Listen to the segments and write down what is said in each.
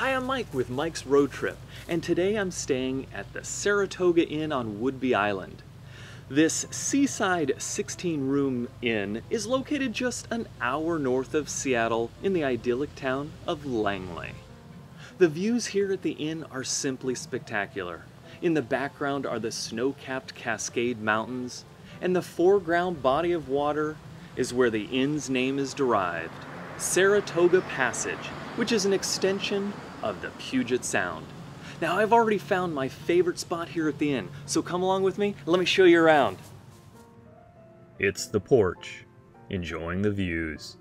Hi, I'm Mike with Mike's Road Trip, and today I'm staying at the Saratoga Inn on Whidbey Island. This seaside 16 room inn is located just an hour north of Seattle in the idyllic town of Langley. The views here at the inn are simply spectacular. In the background are the snow-capped Cascade Mountains, and the foreground body of water is where the inn's name is derived, Saratoga Passage, which is an extension of the Puget Sound. Now I've already found my favorite spot here at the inn, so come along with me let me show you around. It's the porch, enjoying the views.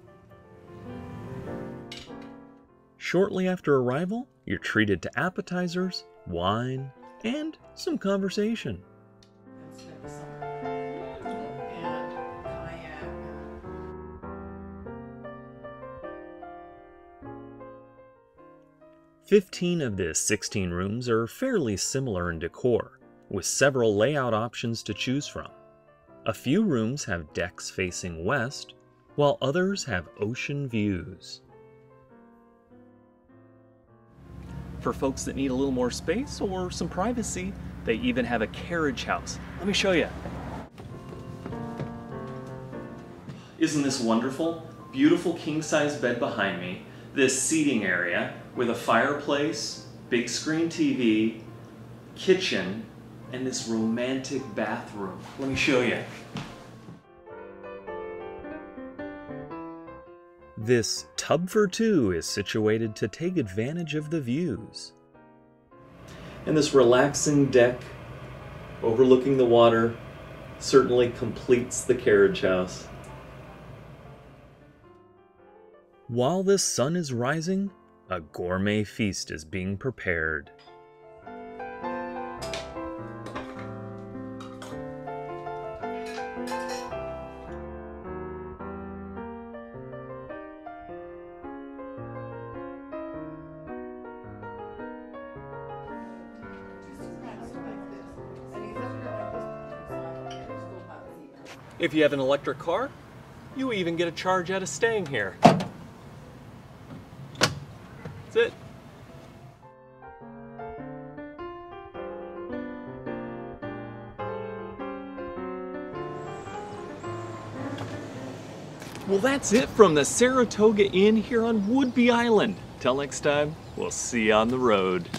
Shortly after arrival, you're treated to appetizers, wine, and some conversation. 15 of the 16 rooms are fairly similar in decor, with several layout options to choose from. A few rooms have decks facing west, while others have ocean views. For folks that need a little more space or some privacy, they even have a carriage house. Let me show you. Isn't this wonderful? Beautiful king size bed behind me, this seating area with a fireplace, big screen TV, kitchen, and this romantic bathroom. Let me show you. This tub for two is situated to take advantage of the views. And this relaxing deck overlooking the water certainly completes the carriage house. While the sun is rising, a gourmet feast is being prepared. If you have an electric car, you even get a charge out of staying here. That's it. Well, that's it from the Saratoga Inn here on Whidbey Island. Till next time, we'll see you on the road.